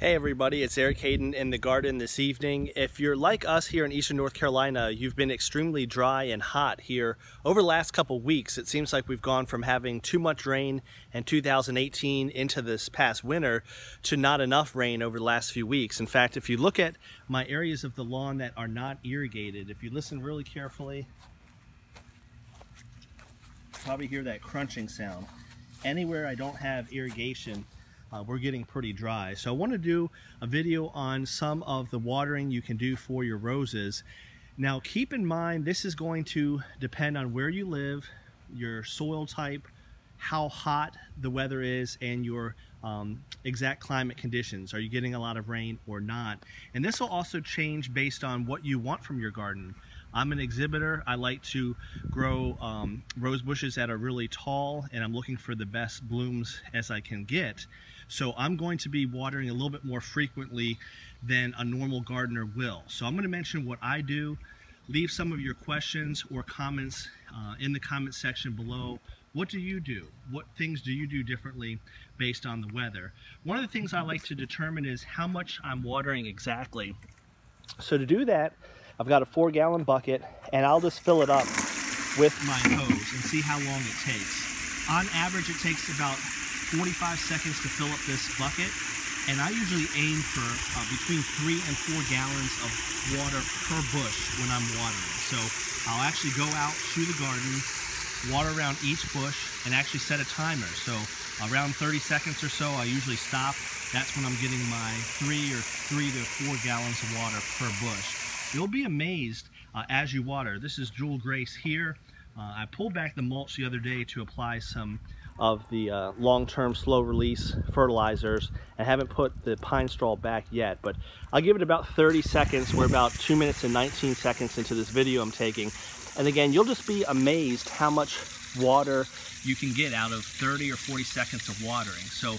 Hey everybody, it's Eric Hayden in the garden this evening. If you're like us here in Eastern North Carolina, you've been extremely dry and hot here over the last couple weeks. It seems like we've gone from having too much rain in 2018 into this past winter to not enough rain over the last few weeks. In fact, if you look at my areas of the lawn that are not irrigated, if you listen really carefully, probably hear that crunching sound. Anywhere I don't have irrigation, uh, we're getting pretty dry. So I want to do a video on some of the watering you can do for your roses. Now keep in mind this is going to depend on where you live, your soil type, how hot the weather is, and your um, exact climate conditions. Are you getting a lot of rain or not? And this will also change based on what you want from your garden. I'm an exhibitor. I like to grow um, rose bushes that are really tall and I'm looking for the best blooms as I can get. So I'm going to be watering a little bit more frequently than a normal gardener will. So I'm going to mention what I do. Leave some of your questions or comments uh, in the comment section below. What do you do? What things do you do differently based on the weather? One of the things I like to determine is how much I'm watering exactly. So to do that, I've got a four gallon bucket and I'll just fill it up with my hose and see how long it takes. On average, it takes about 45 seconds to fill up this bucket. And I usually aim for uh, between three and four gallons of water per bush when I'm watering. So I'll actually go out to the garden, water around each bush, and actually set a timer. So around 30 seconds or so, I usually stop. That's when I'm getting my three or three to four gallons of water per bush. You'll be amazed uh, as you water. This is Jewel Grace here. Uh, I pulled back the mulch the other day to apply some of the uh, long-term slow release fertilizers I haven't put the pine straw back yet but I'll give it about 30 seconds we're about 2 minutes and 19 seconds into this video I'm taking and again you'll just be amazed how much water you can get out of 30 or 40 seconds of watering so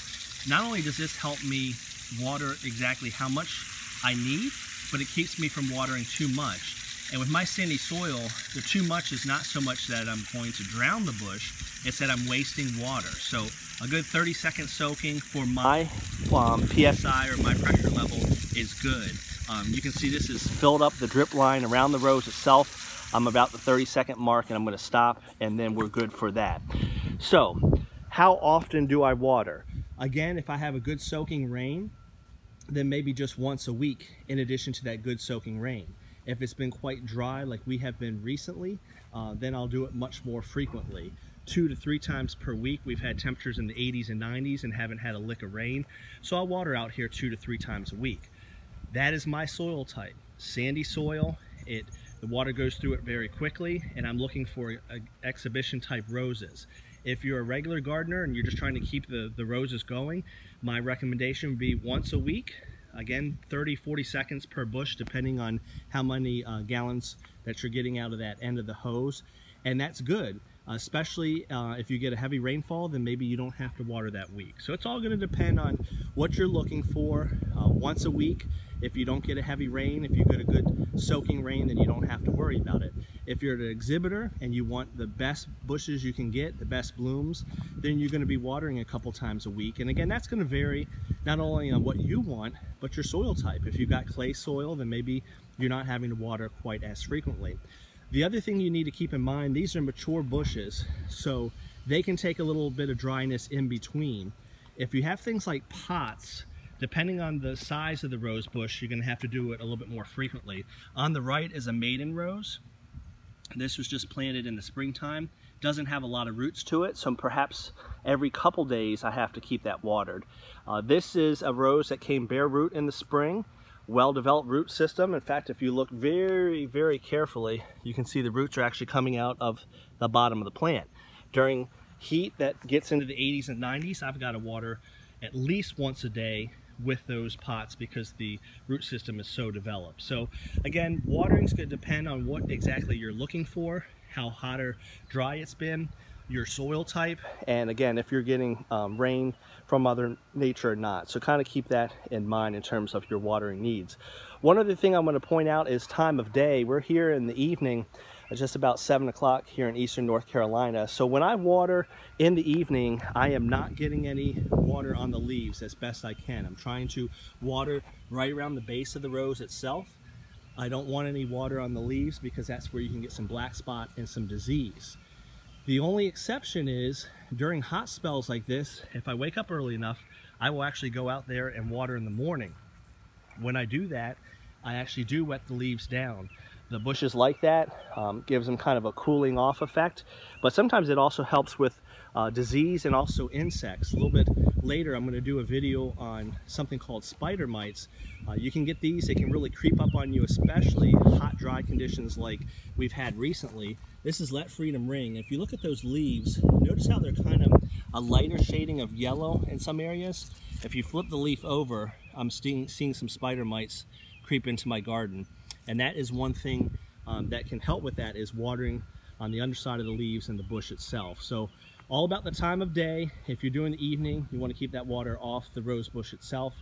not only does this help me water exactly how much I need but it keeps me from watering too much. And with my sandy soil, the too much is not so much that I'm going to drown the bush, it's that I'm wasting water. So a good 30 second soaking for my um, PSI or my pressure level is good. Um, you can see this is filled up the drip line around the rose itself. I'm about the 30 second mark and I'm gonna stop and then we're good for that. So how often do I water? Again, if I have a good soaking rain, then maybe just once a week in addition to that good soaking rain. If it's been quite dry like we have been recently, uh, then I'll do it much more frequently. Two to three times per week. We've had temperatures in the 80s and 90s and haven't had a lick of rain. So I'll water out here two to three times a week. That is my soil type. Sandy soil, it the water goes through it very quickly and I'm looking for exhibition type roses. If you're a regular gardener and you're just trying to keep the, the roses going, my recommendation would be once a week. Again, 30, 40 seconds per bush, depending on how many uh, gallons that you're getting out of that end of the hose. And that's good, especially uh, if you get a heavy rainfall, then maybe you don't have to water that week. So it's all gonna depend on what you're looking for uh, once a week if you don't get a heavy rain, if you get a good soaking rain, then you don't have to worry about it. If you're an exhibitor and you want the best bushes you can get, the best blooms, then you're gonna be watering a couple times a week. And again, that's gonna vary not only on what you want, but your soil type. If you've got clay soil, then maybe you're not having to water quite as frequently. The other thing you need to keep in mind, these are mature bushes, so they can take a little bit of dryness in between. If you have things like pots, Depending on the size of the rose bush, you're gonna have to do it a little bit more frequently. On the right is a maiden rose. This was just planted in the springtime. Doesn't have a lot of roots to it, so perhaps every couple days I have to keep that watered. Uh, this is a rose that came bare root in the spring well-developed root system. In fact, if you look very, very carefully, you can see the roots are actually coming out of the bottom of the plant. During heat that gets into the 80s and 90s, I've got to water at least once a day with those pots because the root system is so developed. So again, watering is going to depend on what exactly you're looking for, how hot or dry it's been, your soil type, and again, if you're getting um, rain from Mother Nature or not. So kind of keep that in mind in terms of your watering needs. One other thing I'm going to point out is time of day. We're here in the evening just about 7 o'clock here in eastern North Carolina. So when I water in the evening, I am not getting any water on the leaves as best I can. I'm trying to water right around the base of the rose itself. I don't want any water on the leaves because that's where you can get some black spot and some disease. The only exception is during hot spells like this, if I wake up early enough, I will actually go out there and water in the morning. When I do that, I actually do wet the leaves down. The bushes like that, um, gives them kind of a cooling off effect, but sometimes it also helps with uh, disease and also insects. A little bit later, I'm gonna do a video on something called spider mites. Uh, you can get these, they can really creep up on you, especially hot, dry conditions like we've had recently. This is Let Freedom Ring. If you look at those leaves, notice how they're kind of a lighter shading of yellow in some areas. If you flip the leaf over, I'm seeing, seeing some spider mites creep into my garden. And that is one thing um, that can help with that is watering on the underside of the leaves and the bush itself. So all about the time of day. If you're doing the evening, you want to keep that water off the rose bush itself.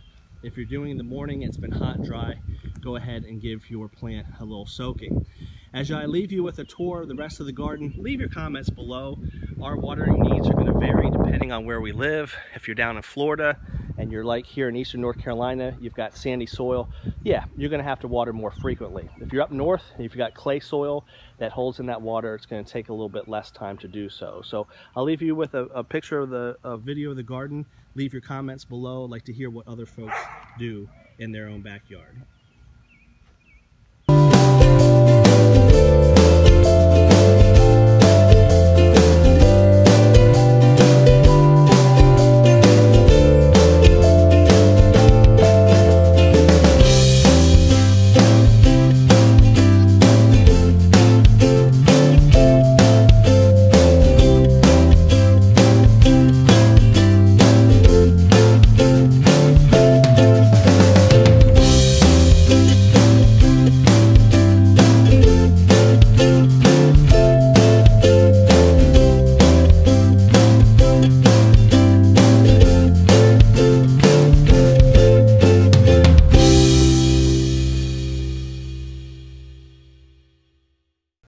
If you're doing in the morning, it's been hot and dry, go ahead and give your plant a little soaking. As I leave you with a tour of the rest of the garden, leave your comments below. Our watering needs are going to vary depending on where we live. If you're down in Florida and you're like here in eastern North Carolina, you've got sandy soil, yeah, you're to have to water more frequently. If you're up north and you've got clay soil that holds in that water, it's to take a little bit less time to do so. So I'll leave you with a, a picture of the video of the garden. Leave your comments below. I'd like to hear what other folks do in their own backyard.